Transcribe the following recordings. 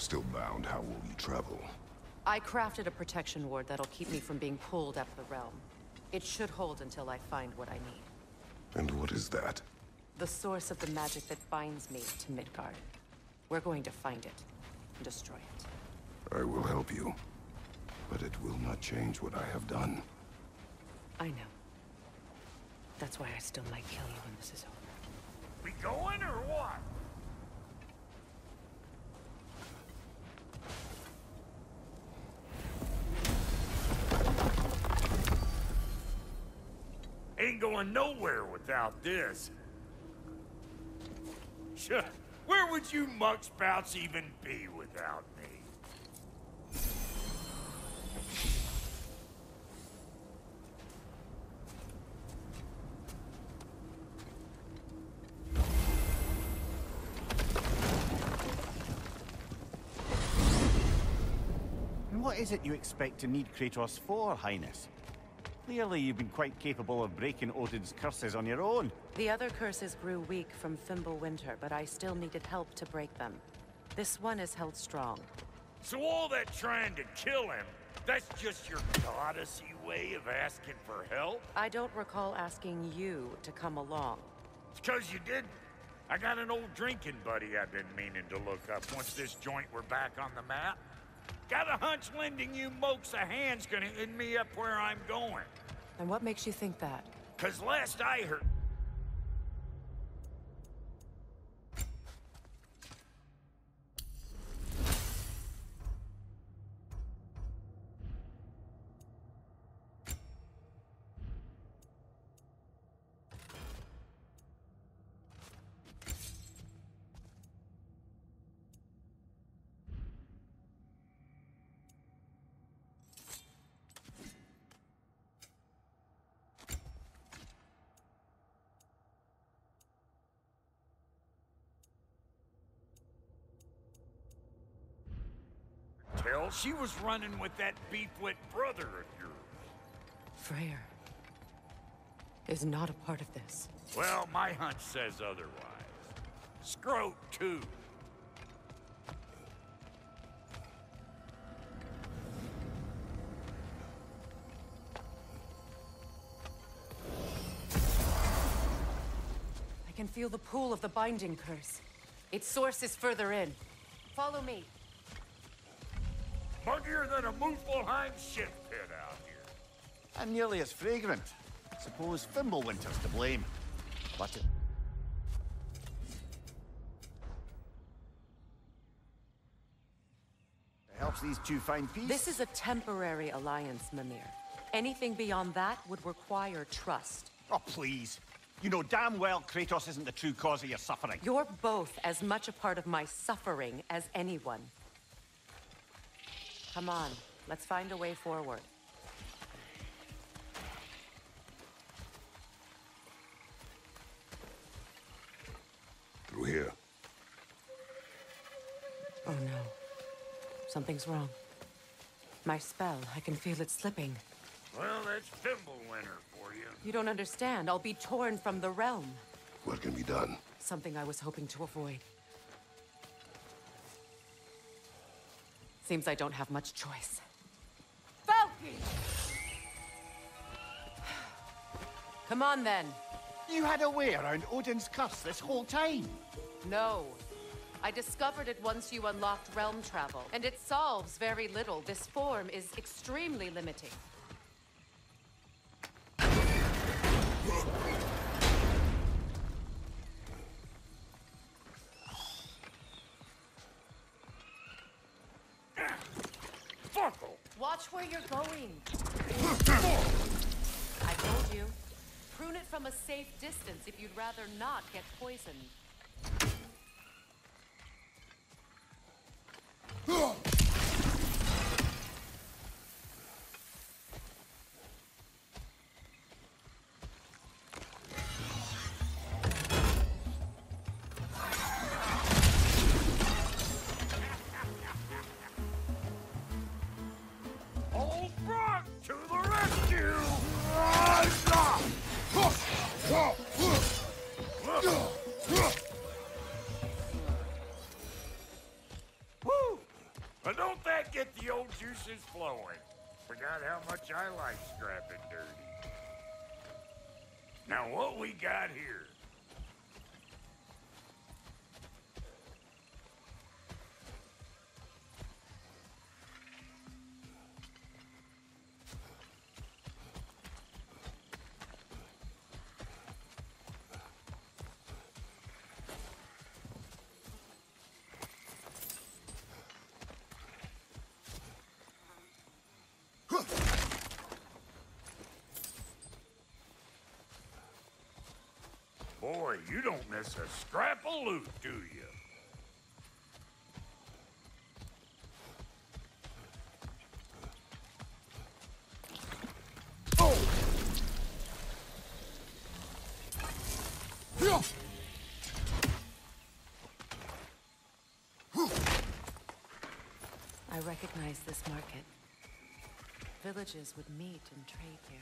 are still bound, how will you travel? I crafted a protection ward that'll keep me from being pulled out of the realm. It should hold until I find what I need. And what is that? The source of the magic that binds me to Midgard. We're going to find it and destroy it. I will help you. But it will not change what I have done. I know. That's why I still might kill you when this is over. We going or what? Going nowhere without this. Sure. Where would you muckspouts even be without me? And what is it you expect to need Kratos for, Highness? Clearly you've been quite capable of breaking Odin's curses on your own. The other curses grew weak from Fimbulwinter, but I still needed help to break them. This one is held strong. So all that trying to kill him, that's just your goddessy way of asking for help? I don't recall asking you to come along. It's cause you did. I got an old drinking buddy I've been meaning to look up once this joint were back on the map. Got a hunch lending you mokes a hand's gonna end me up where I'm going. And what makes you think that? Cause last I heard... Tell she was running with that beefwit brother of yours. Freyr is not a part of this. Well, my hunch says otherwise. Scroat, too. I can feel the pool of the binding curse. Its source is further in. Follow me. Muggier than a Muspelheim shit pit out here. And nearly as fragrant. Suppose Fimbulwinter's to blame. But uh, it... Helps these two find peace. This is a temporary alliance, Mimir. Anything beyond that would require trust. Oh, please. You know damn well Kratos isn't the true cause of your suffering. You're both as much a part of my suffering as anyone. Come on, let's find a way forward. Through here. Oh no. Something's wrong. My spell, I can feel it slipping. Well, that's Fimbulwinter for you. You don't understand. I'll be torn from the realm. What can be done? Something I was hoping to avoid. Seems I don't have much choice. Falky! Come on then. You had a way around Odin's curse this whole time. No. I discovered it once you unlocked realm travel, and it solves very little. This form is extremely limiting. From a safe distance if you'd rather not get poisoned. The old juices flowing? Forgot how much I like scrapping dirty. Now what we got here? Boy, you don't miss a scrap of loot, do you? I recognize this market. Villages would meet and trade here.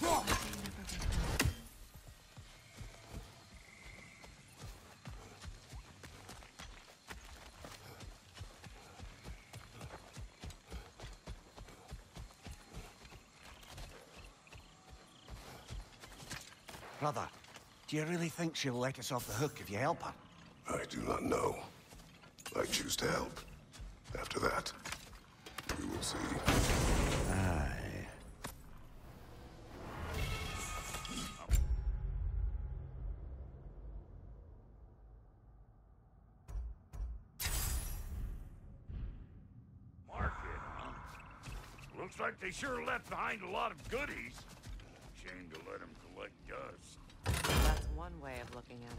Why they never rebuilt? Brother, do you really think she'll let us off the hook if you help her? I do not know. I choose to help. After that, we will see. Aye. Market, huh? Looks like they sure left behind a lot of goodies. Shame to let them collect dust. That's one way of looking at it.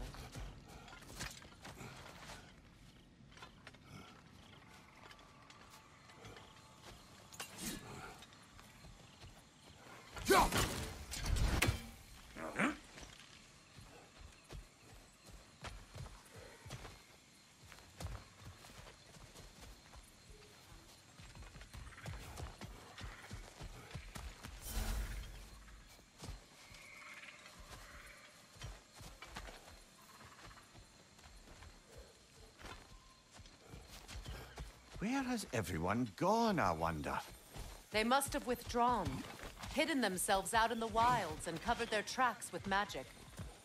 Huh? Where has everyone gone, I wonder? They must have withdrawn, hidden themselves out in the wilds, and covered their tracks with magic.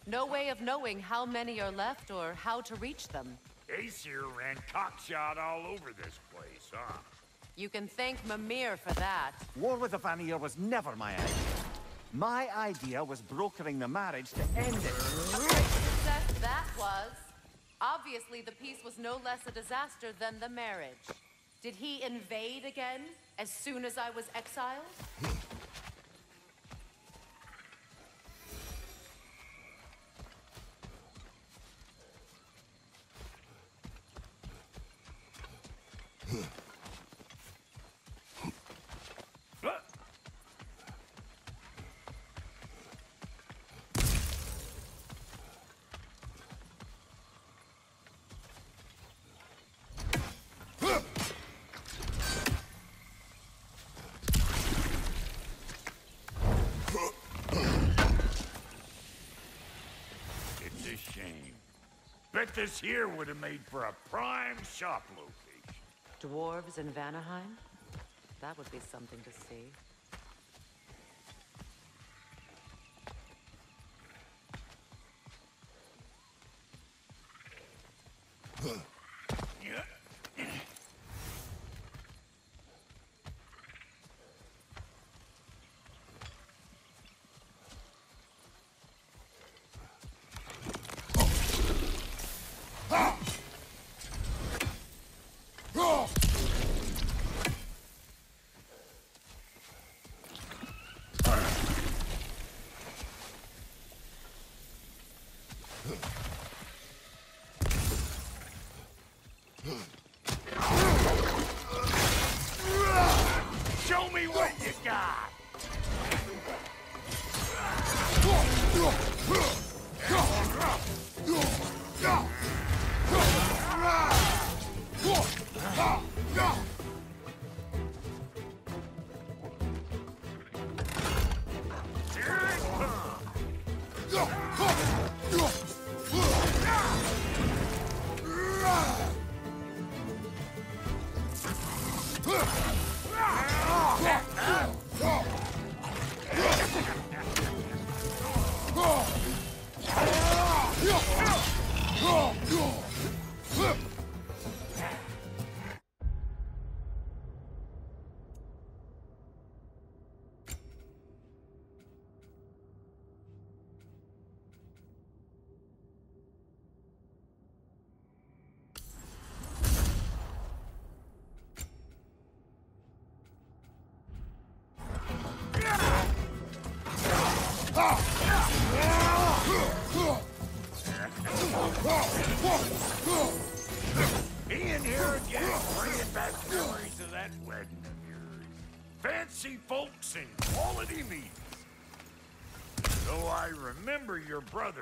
No way of knowing how many are left or how to reach them. Aesir ran cockshot all over this place, huh? You can thank Mimir for that. War with the Vanir was never my idea. My idea was brokering the marriage to end it. A great success that was. Obviously, the peace was no less a disaster than the marriage. Did he invade again as soon as I was exiled? Bet this here would have made for a prime shop location. Dwarves in Vanaheim? That would be something to see. Yeah.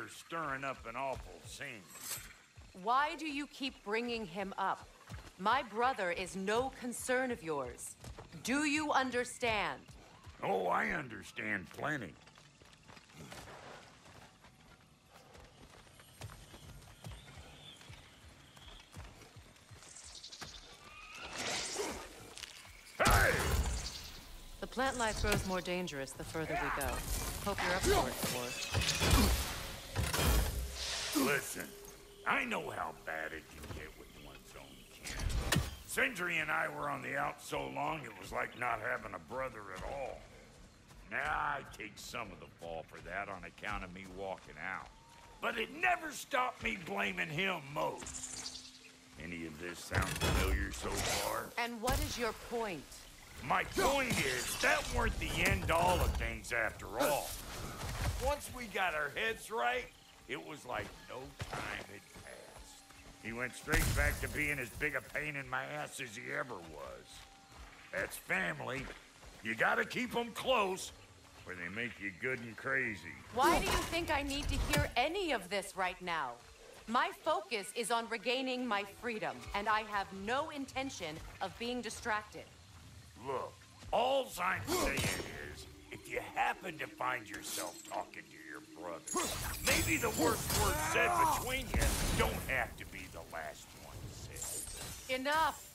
Your brother stirring up an awful scene. Why do you keep bringing him up? My brother is no concern of yours. Do you understand? Oh, I understand plenty. Hey! The plant life grows more dangerous the further we go. Hope you're up for it, Dwarf. Listen, I know how bad it can get with one's own kin. Sindri and I were on the out so long it was like not having a brother at all. Now I take some of the fall for that on account of me walking out. But it never stopped me blaming him most. Any of this sound familiar so far? And what is your point? My point is, that weren't the end all of things after all. Once we got our heads right, it was like no time had passed. He went straight back to being as big a pain in my ass as he ever was. That's family. You gotta keep 'em close, or they make you good and crazy. Why do you think I need to hear any of this right now? My focus is on regaining my freedom, and I have no intention of being distracted. Look, all I'm saying is, if you happen to find yourself talking to brother, maybe the worst word said between you don't have to be the last one said. Enough!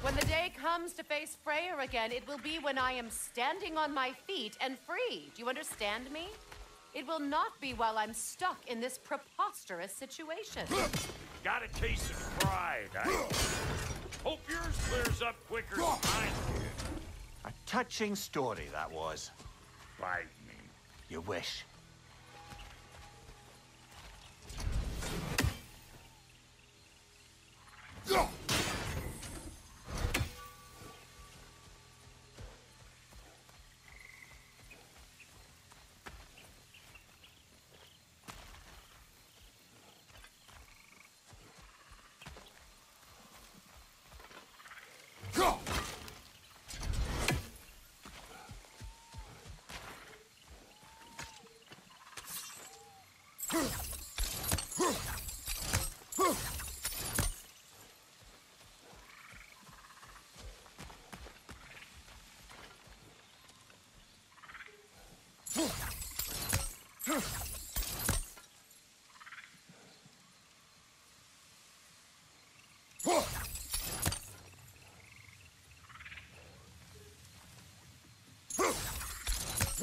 When the day comes to face Freyr again, it will be when I am standing on my feet and free. Do you understand me? It will not be while I'm stuck in this preposterous situation. Got a taste of pride, I hope yours clears up quicker than mine did. A touching story, that was. Bite me. You wish. Go!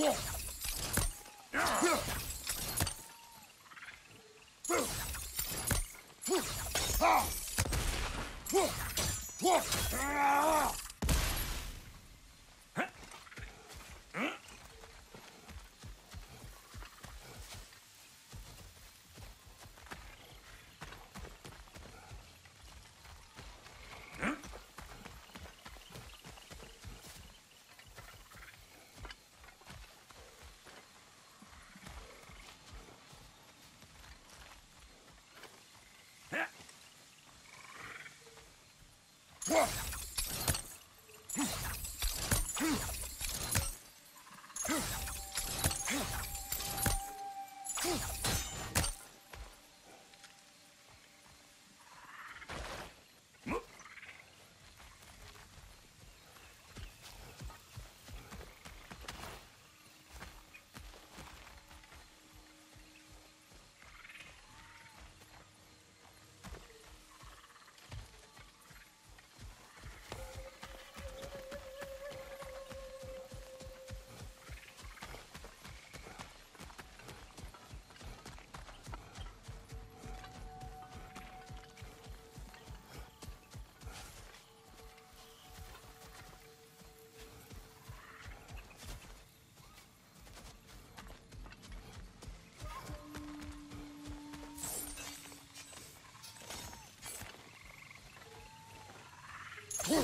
Yeah. Yeah.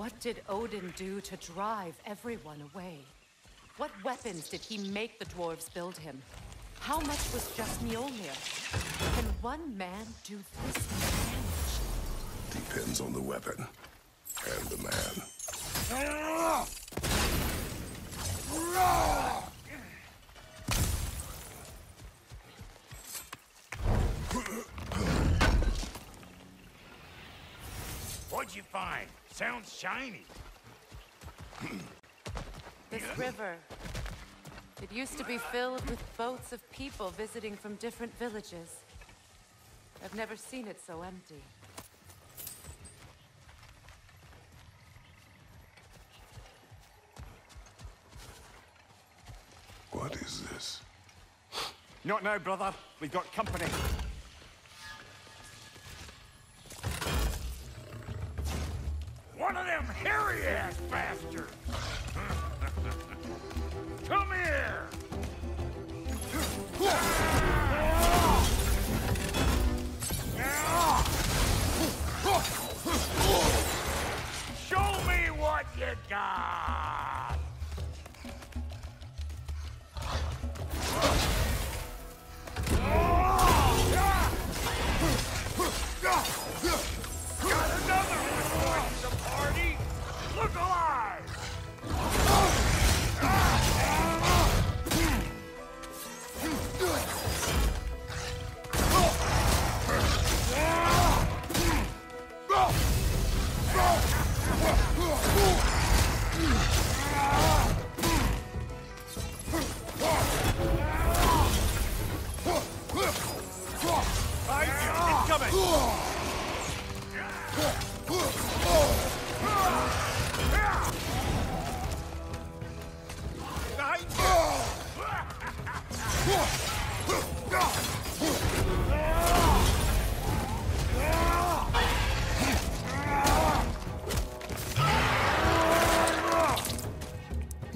What did Odin do to drive everyone away? What weapons did he make the dwarves build him? How much was just Mjolnir? Can one man do this much damage? Depends on the weapon. And the man. you find? Sounds shiny. This river. It used to be filled with boats of people visiting from different villages. I've never seen it so empty. What is this? Not now, brother. We've got company.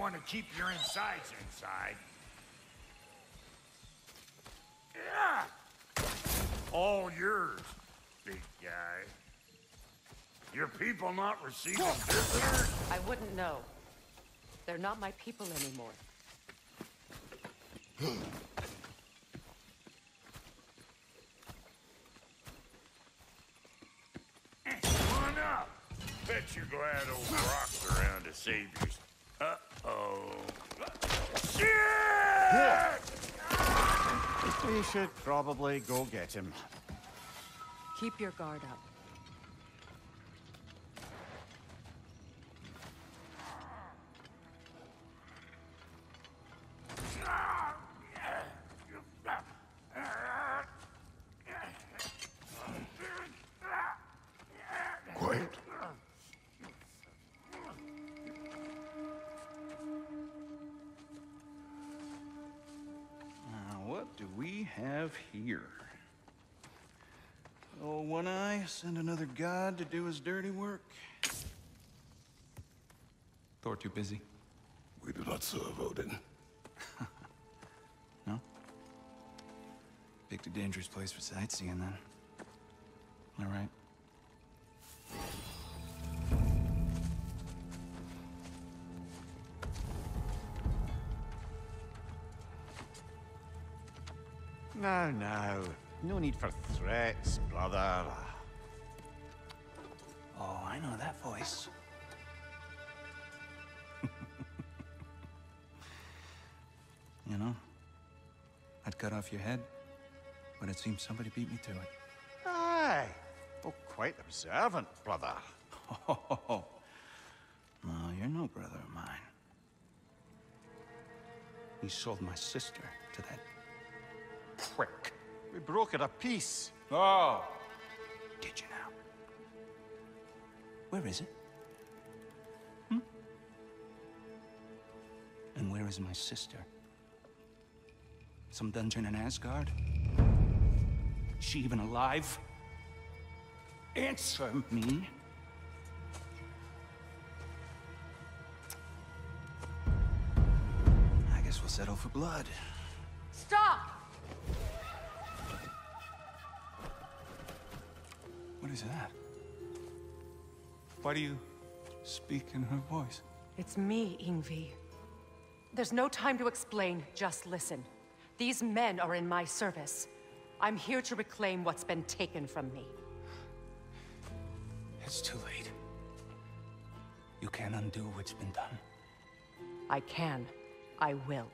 want to keep your insides inside. Yeah! All yours, big guy. Your people not receiving visitors? I wouldn't know. They're not my people anymore. Come on up. Bet you're glad old Brok's around to save you. Uh-oh. Shit! We should probably go get him. Keep your guard up. Have here? Oh, One Eye, send another god to do his dirty work. Thor too busy. We do not serve Odin. No? Picked a dangerous place for sightseeing, then. All right. Cut off your head, but it seems somebody beat me to it. Aye. Oh, quite observant, brother. Oh, no, you're no brother of mine. You sold my sister to that prick. We broke it a piece. Oh! Did you now? Where is it? Hmm? And where is my sister? Some dungeon in Asgard? Is she even alive? Answer me. I guess we'll settle for blood. Stop! What is that? Why do you speak in her voice? It's me, Yngvi. There's no time to explain, just listen. These men are in my service. I'm here to reclaim what's been taken from me. It's too late. You can't undo what's been done. I can. I will.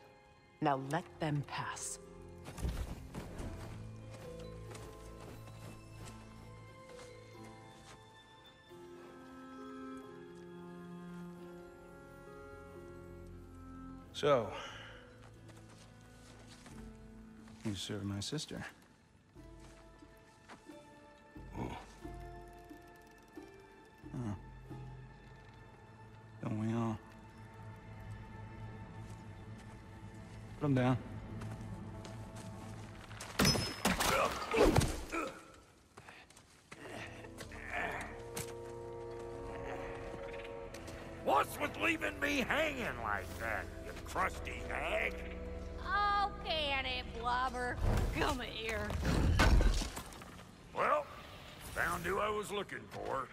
Now let them pass. So, you serve my sister. Oh. Don't we all? Put him down. What's with leaving me hanging like that, you crusty looking for.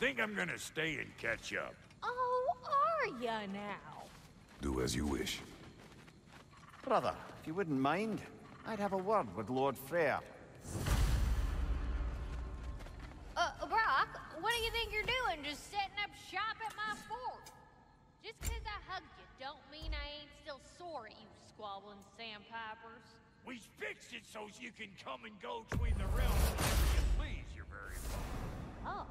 Think I'm gonna stay and catch up. Oh, are ya now? Do as you wish. Brother, if you wouldn't mind, I'd have a word with Lord Freyr. Uh, Brok, what do you think you're doing? Just setting up shop at my fort? Just 'cause I hugged you don't mean I ain't still sore at you squabbling sandpipers. We fixed it so you can come and go between the realms whenever you please, you're very Oh.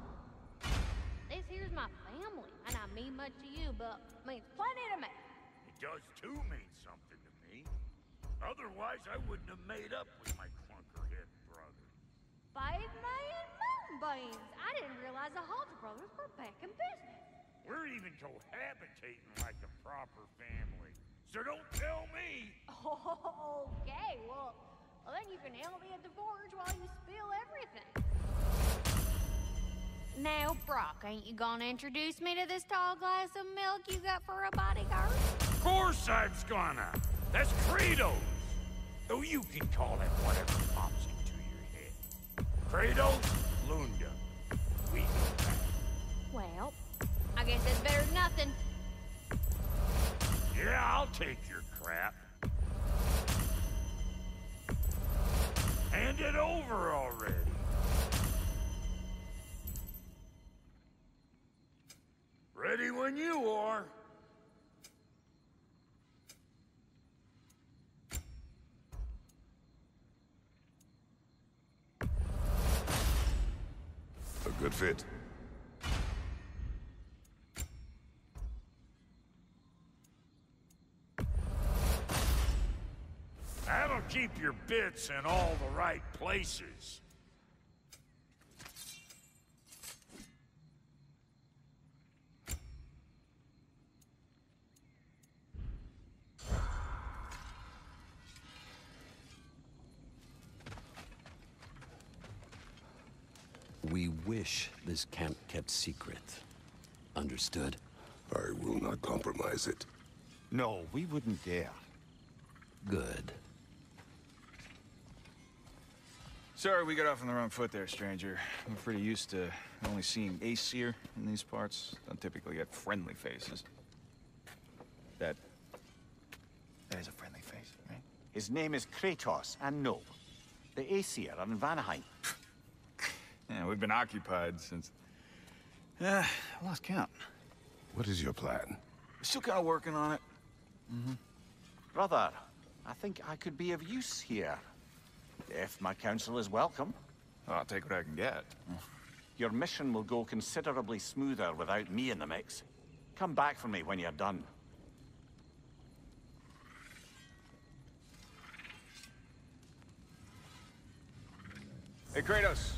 This here's my family, and I mean much to you, but means plenty to me. It does too mean something to me. Otherwise, I wouldn't have made up with my clunkerhead brother. Five million moonbeams! I didn't realize the Huldra brothers were back in business. We're even cohabitating like a proper family. So don't tell me. Oh, Okay, well, well then you can help me at the forge while you spill everything. Now, Brok, ain't you gonna introduce me to this tall glass of milk you got for a bodyguard? Of course I'm gonna. That's Kratos. Though you can call him whatever pops into your head. Kratos, Lunda. We go back. Well, I guess that's better than nothing. Yeah, I'll take your crap. Hand it over already. Ready when you are. A good fit. That'll keep your bits in all the right places. We wish this camp kept secret. Understood? I will not compromise it. No, we wouldn't dare. Good. Sorry we got off on the wrong foot there, stranger. I'm pretty used to only seeing Aesir in these parts. Don't typically get friendly faces. That... That is a friendly face, right? His name is Kratos, and no. The Aesir are in Vanaheim. Yeah, we've been occupied since... Yeah, I lost count. What is your plan? We're still kind of working on it. Mm-hmm. Brother, I think I could be of use here. If my counsel is welcome. Oh, I'll take what I can get. Mm. Your mission will go considerably smoother without me in the mix. Come back for me when you're done. Hey, Kratos.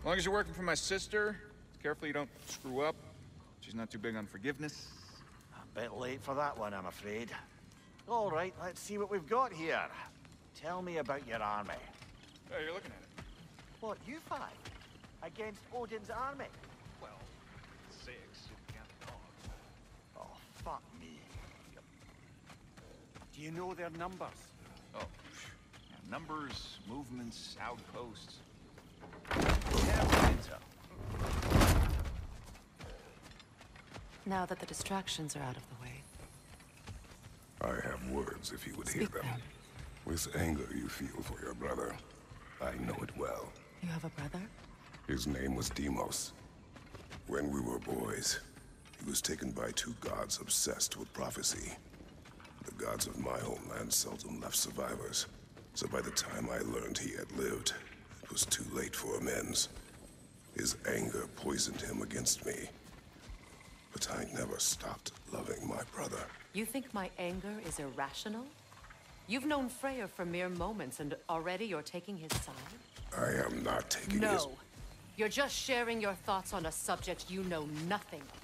As long as you're working for my sister, careful you don't screw up. She's not too big on forgiveness. A bit late for that one, I'm afraid. All right, let's see what we've got here. Tell me about your army. Oh, you're looking at it. What, you five? Against Odin's army? Well, six, if you count the dog. Oh, fuck me. Do you know their numbers? Oh, yeah, numbers, movements, outposts. Now that the distractions are out of the way. I have words if you would hear them. them. This anger you feel for your brother, I know it well. You have a brother? His name was Deimos. When we were boys, he was taken by two gods obsessed with prophecy. The gods of my homeland seldom left survivors, so by the time I learned he had lived, it was too late for amends. His anger poisoned him against me. But I never stopped loving my brother. You think my anger is irrational? You've known Freyr for mere moments, and already you're taking his side? I am not taking his... No. You're just sharing your thoughts on a subject you know nothing about.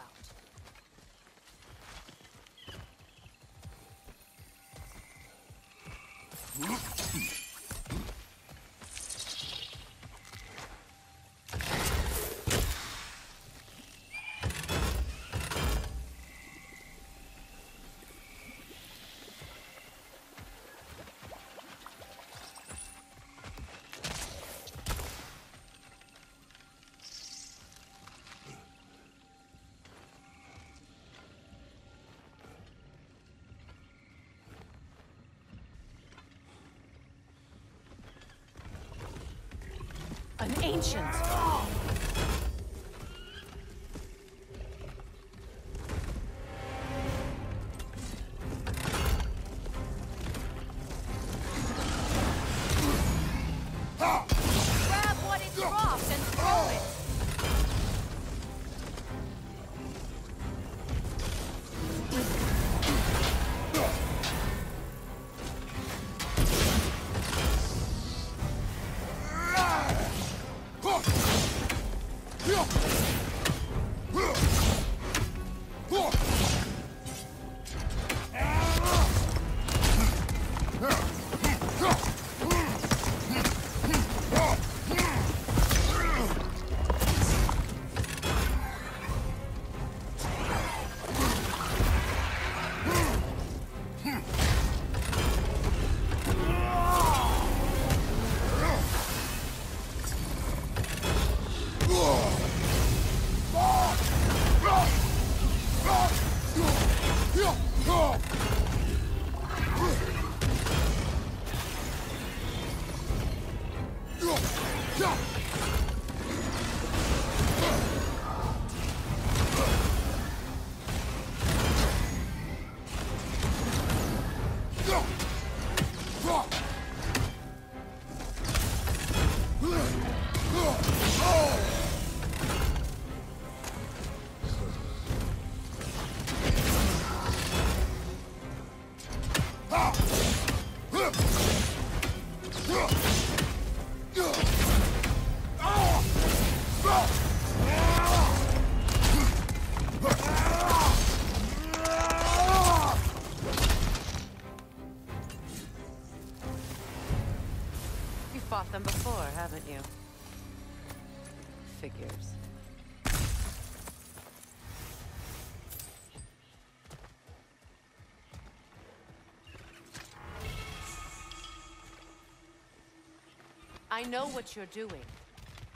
I know what you're doing.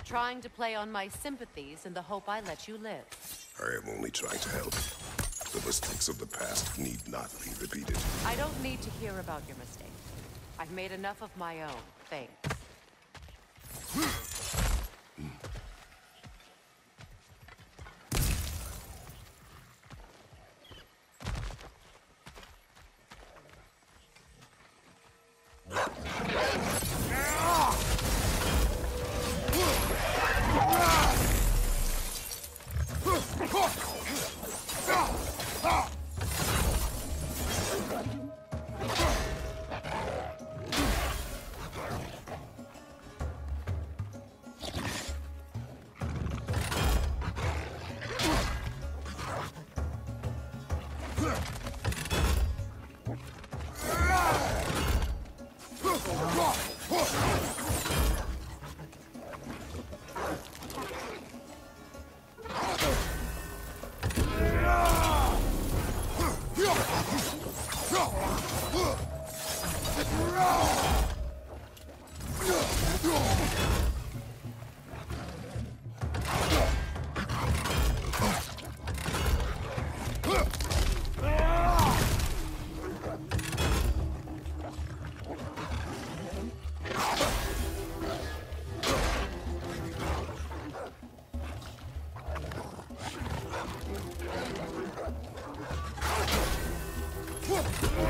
Trying to play on my sympathies in the hope I let you live. I am only trying to help. The mistakes of the past need not be repeated. I don't need to hear about your mistakes. I've made enough of my own, thanks. Whoa!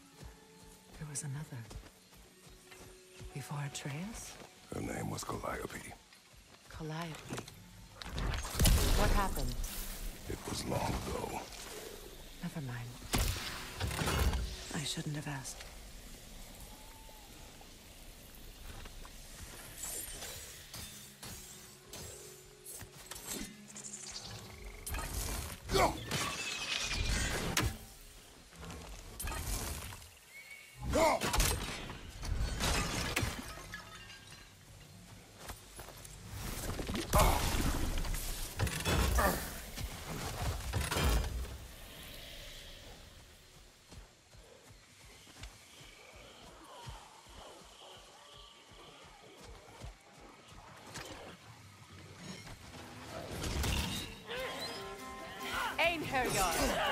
There was another. Before Atreus? Her name was Calliope. Calliope. What happened? It was long ago. Never mind. I shouldn't have asked. Einherjar! So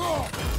Go!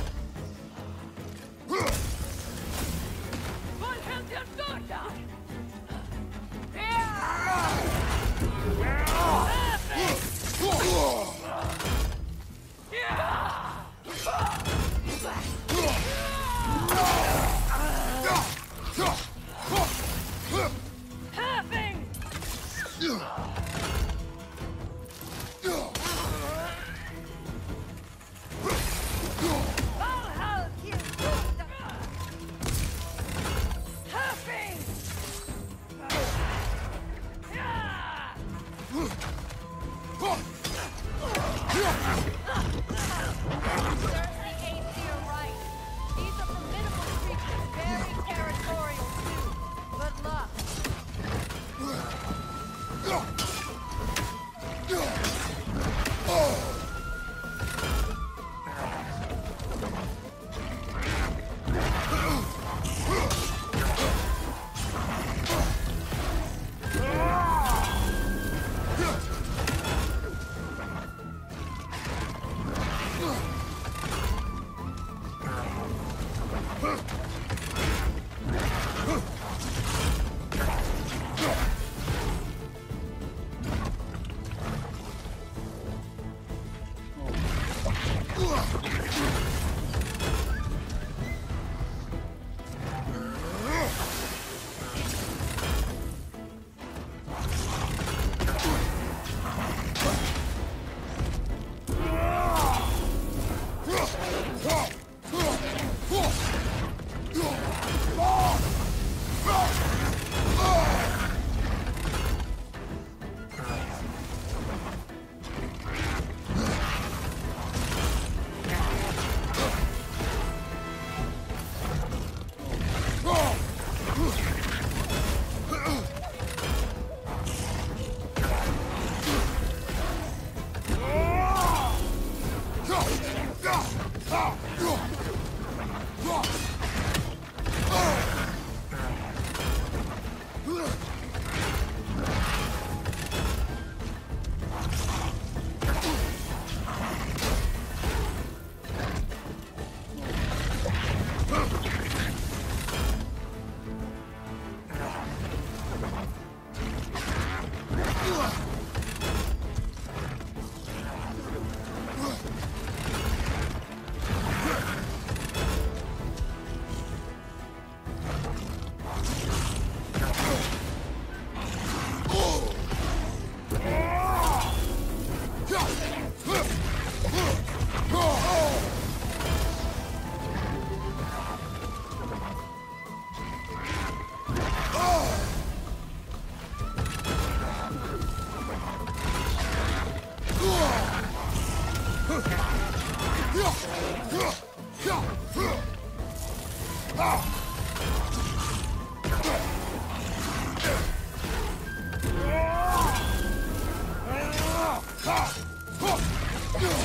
Ha!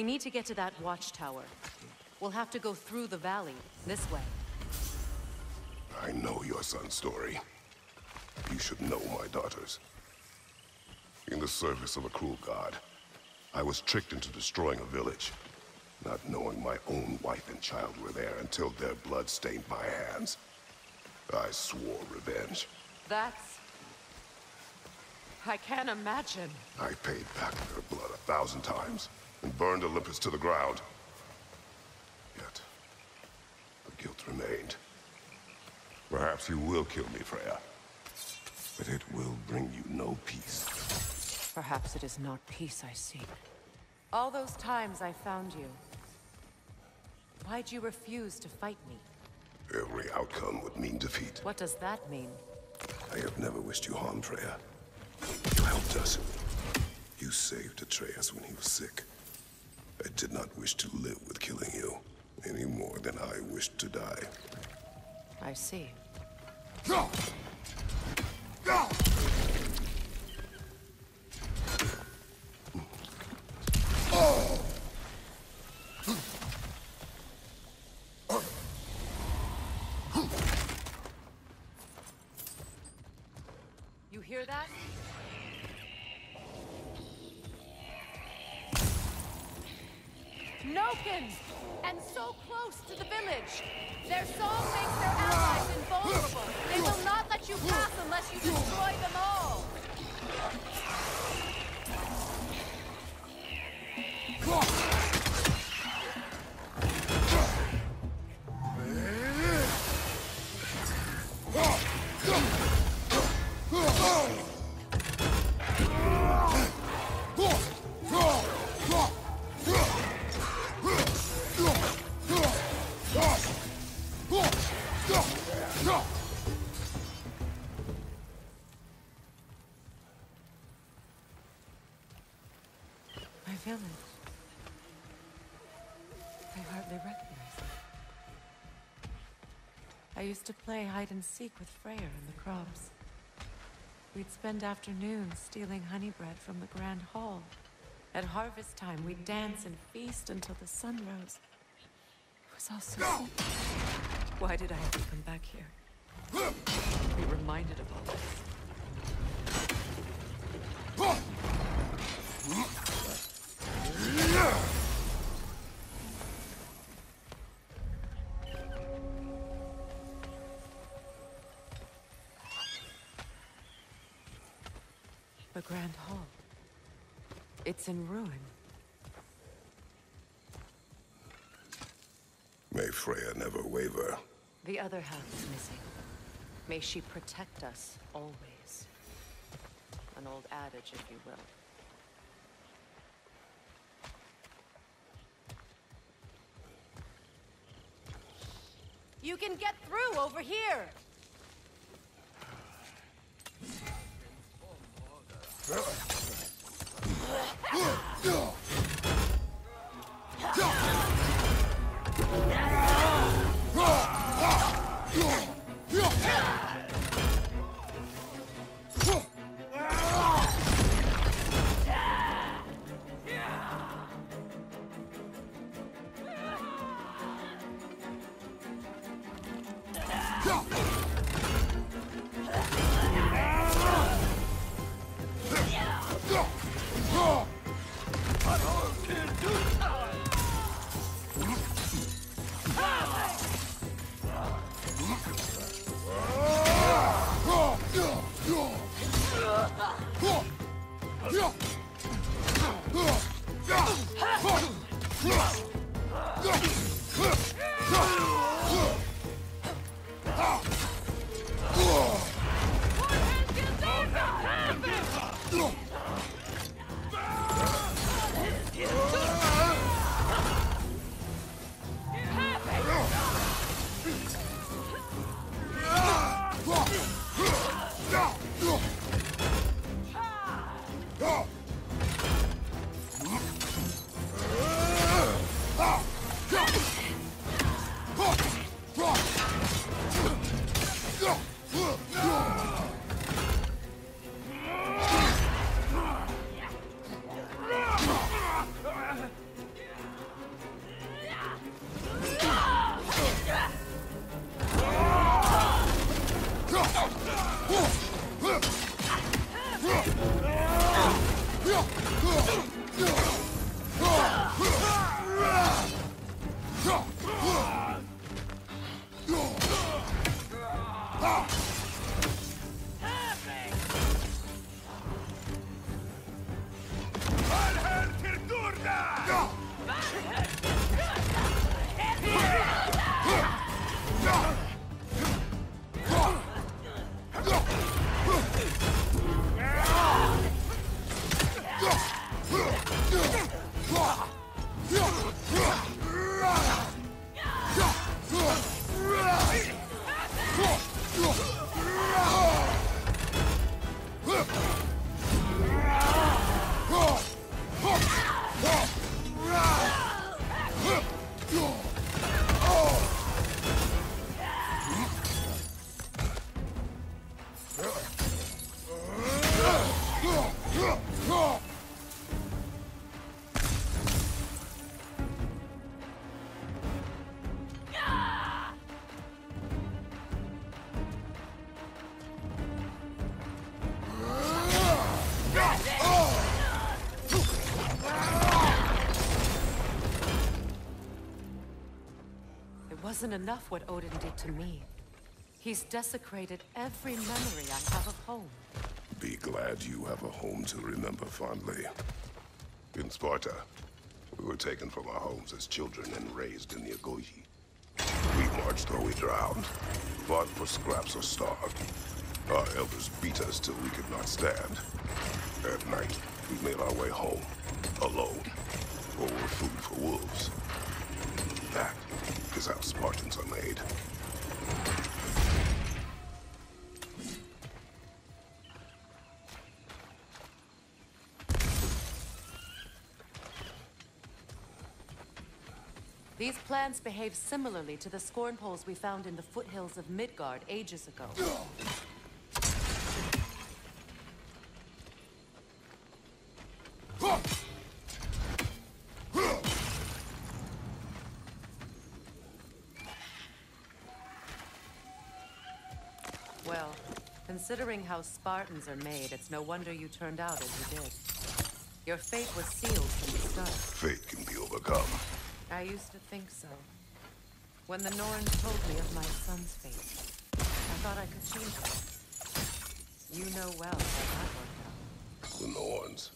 We need to get to that watchtower. We'll have to go through the valley, this way. I know your son's story. You should know my daughter's. In the service of a cruel god, I was tricked into destroying a village, not knowing my own wife and child were there until their blood stained my hands. I swore revenge. That's... I can't imagine. I paid back their blood a thousand times and burned Olympus to the ground. Yet, the guilt remained. Perhaps you will kill me, Freya. But it will bring you no peace. Perhaps it is not peace I seek. All those times I found you, why'd you refuse to fight me? Every outcome would mean defeat. What does that mean? I have never wished you harm, Freya. You helped us. You saved Atreus when he was sick. I did not wish to live with killing you, any more than I wished to die. I see. You Nokens! And so close to the village! Their song makes their allies invulnerable! They will not let you pass unless you destroy them all! Play hide and seek with Freyr in the crops. We'd spend afternoons stealing honey bread from the Grand Hall. At harvest time, we'd dance and feast until the sun rose. It was all so simple. Why did I have to come back here? Be reminded of all this. Hall. It's in ruin. May Freya never waver. The other half is missing. May she protect us always. An old adage, if you will. You can get through over here! Ugh! It wasn't enough what Odin did to me. He's desecrated every memory I have of home. Be glad you have a home to remember fondly. In Sparta, we were taken from our homes as children and raised in the Agoge. We marched or we drowned, fought for scraps or starved. Our elders beat us till we could not stand. At night, we made our way home, alone, or were food for wolves. Is how Spartans are made. These plants behave similarly to the scorn poles we found in the foothills of Midgard ages ago. Considering how Spartans are made, it's no wonder you turned out as you did. Your fate was sealed from the start. Fate can be overcome. I used to think so. When the Norns told me of my son's fate, I thought I could change it. You know well how that worked out. The Norns.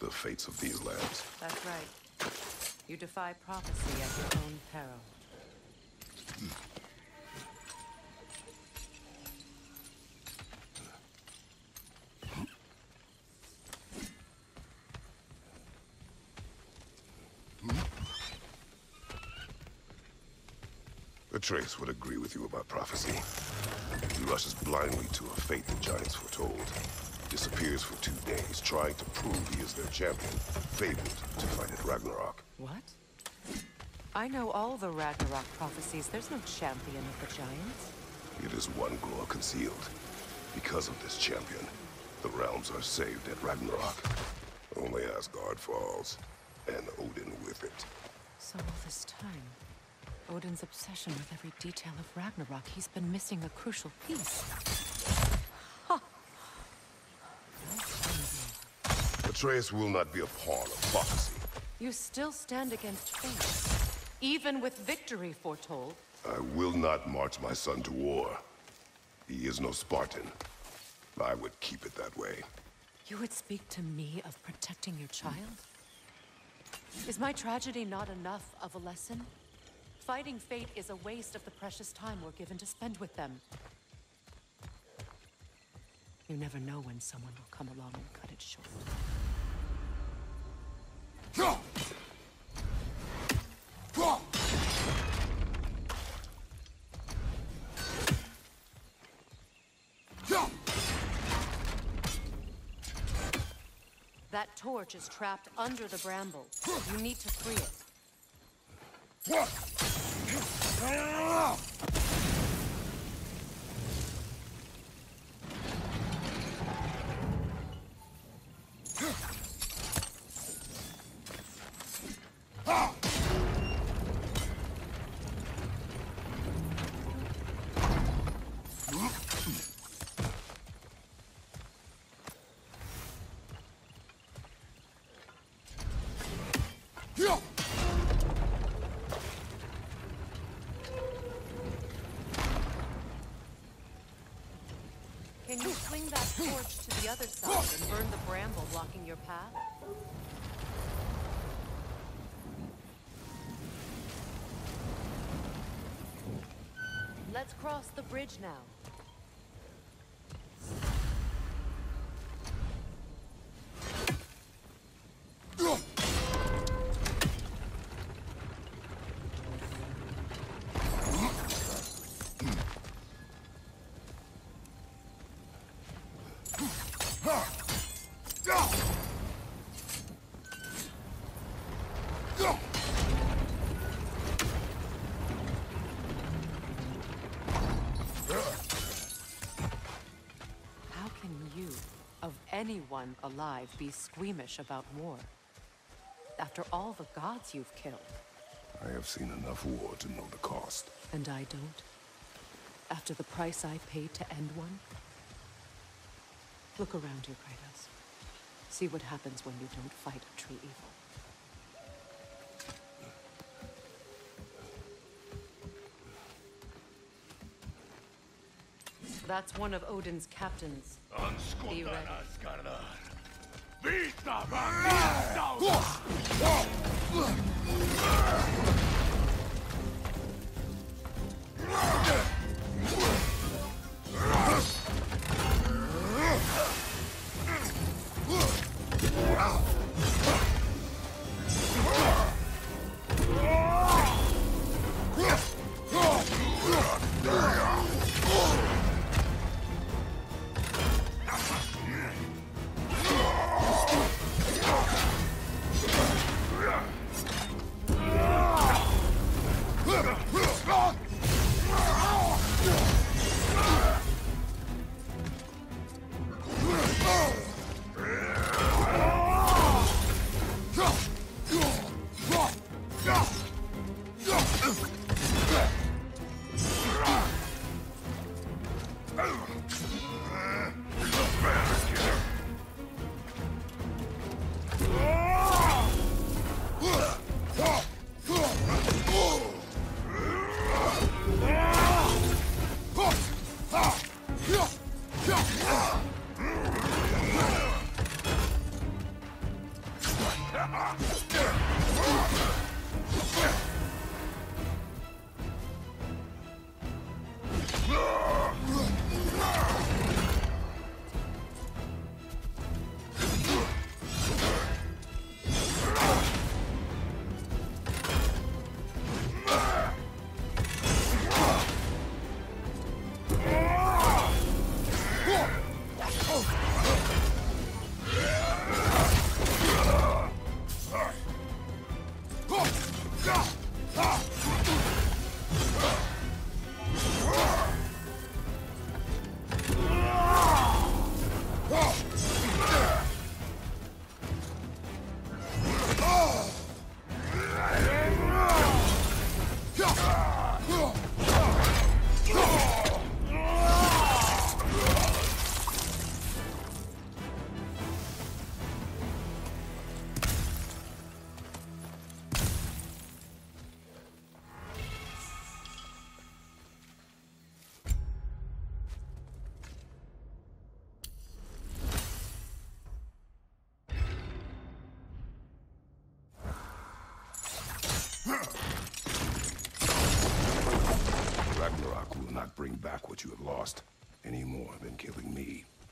The fates of these lands. That's right. You defy prophecy at your own peril. Hmm. Atreus would agree with you about prophecy. He rushes blindly to a fate the Giants foretold. Disappears for two days, trying to prove he is their champion, fabled to fight at Ragnarok. What? I know all the Ragnarok prophecies. There's no champion of the Giants. It is one glow concealed. Because of this champion, the realms are saved at Ragnarok. Only Asgard falls, and Odin with it. So all this time, Odin's obsession with every detail of Ragnarok, he's been missing a crucial piece. Atreus will not be a pawn of prophecy. You still stand against fate, even with victory foretold. I will not march my son to war. He is no Spartan. I would keep it that way. You would speak to me of protecting your child? Is my tragedy not enough of a lesson? Fighting fate is a waste of the precious time we're given to spend with them. You never know when someone will come along and cut it short. That torch is trapped under the bramble. You need to free it. Can torch to the other side and burn the bramble blocking your path? Let's cross the bridge now. Anyone alive, be squeamish about war? After all the gods you've killed. I have seen enough war to know the cost. And I don't? After the price I paid to end one? Look around you, Kratos. See what happens when you don't fight a true evil. That's one of Odin's captains. Be ready.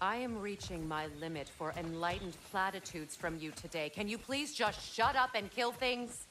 I am reaching my limit for enlightened platitudes from you today. Can you please just shut up and kill things?